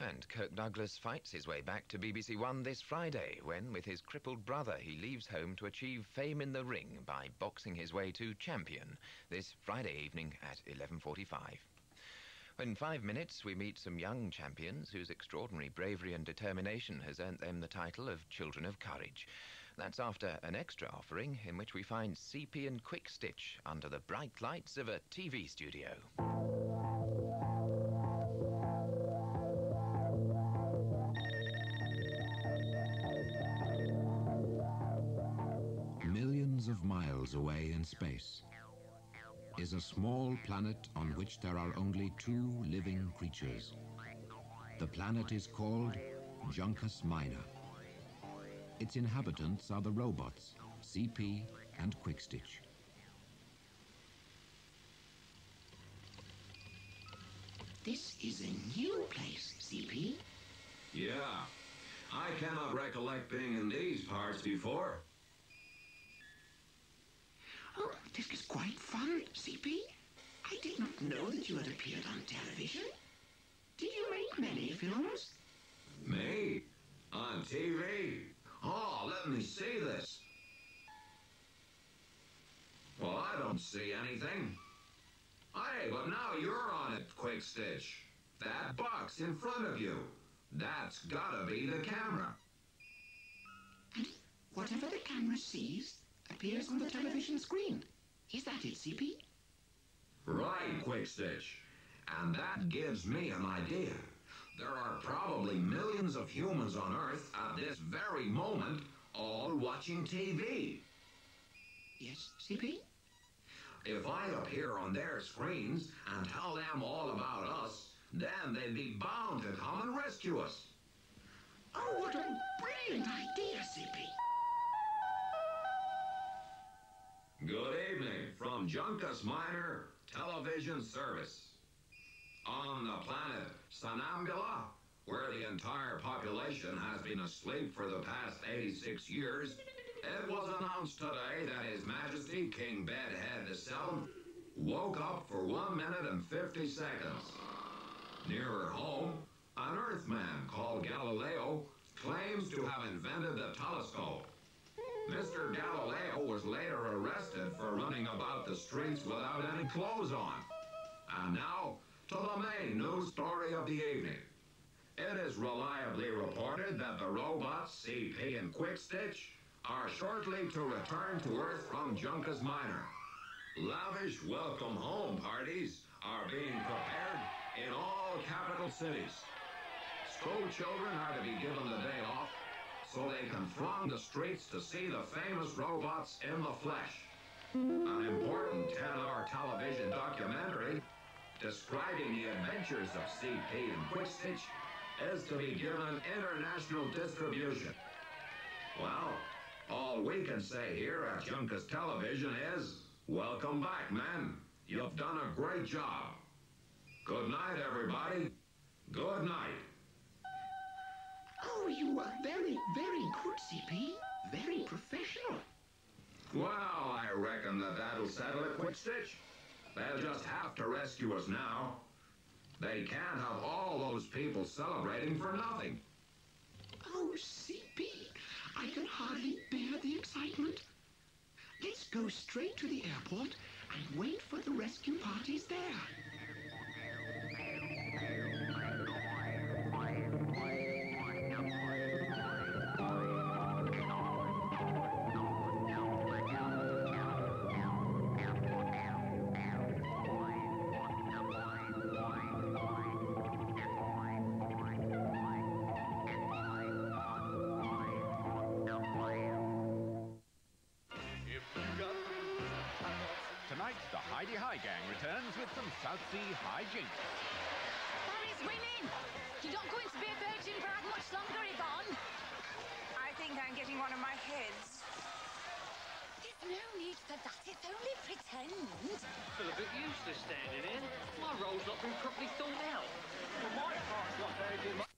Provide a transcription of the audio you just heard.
And Kirk Douglas fights his way back to BBC One this Friday when, with his crippled brother, he leaves home to achieve fame in the ring by boxing his way to champion this Friday evening at 11.45. In five minutes, we meet some young champions whose extraordinary bravery and determination has earned them the title of Children of Courage. That's after an extra offering in which we find CP and Qwikstitch under the bright lights of a TV studio. Miles away in space is a small planet on which there are only two living creatures. The planet is called Juncus Minor. Its inhabitants are the robots, CP and Qwikstitch. This is a new place, CP. Yeah. I cannot recollect being in these parts before. Oh, this is quite fun, CP. I did not know that you had appeared on television. Did you make many films? Me? On TV? Oh, let me see this. Well, I don't see anything. Hey, but now you're on it, Qwikstitch. That box in front of you. That's gotta be the camera. And whatever the camera sees appears on the television screen. Is that it, CP? Right, Quick Stitch. And that gives me an idea. There are probably millions of humans on Earth at this very moment, all watching TV. Yes, CP? If I appear on their screens and tell them all about us, then they'd be bound to come and rescue us. Oh, what a brilliant idea, CP. Good evening from Juncus Minor Television Service. On the planet Sonambula, where the entire population has been asleep for the past 86 years, it was announced today that His Majesty King Bedhead VII woke up for 1 minute and 50 seconds. Nearer home, an Earthman called Galileo claims to have invented the telescope. Mr. Galileo was later arrested for running about the streets without any clothes on. And now, to the main news story of the evening. It is reliably reported that the robots CP and Qwikstitch are shortly to return to Earth from Juncus Minor. Lavish welcome home parties are being prepared in all capital cities. School children are to be given the day off they can throng the streets to see the famous robots in the flesh. An important 10-hour television documentary describing the adventures of CP and Qwikstitch is to be given international distribution. Well, all we can say here at Juncus Television is, welcome back, man. You've done a great job. Good night, everybody. Good night. Very, very good, CP. Very professional. Well, I reckon that that'll settle it, Qwikstitch. They'll just have to rescue us now. They can't have all those people celebrating for nothing. Oh, CP, I can hardly bear the excitement. Let's go straight to the airport and wait for the rescue parties there. Tonight, the Hi-de-Hi Gang returns with some South Sea hijinks. Paris women! You don't go into be a virgin for how much longer, Yvonne? I think I'm getting one of my heads. There's no need for that. It's only pretend. feel a bit useless standing here. My role's not been properly thought out. For my part, what they do.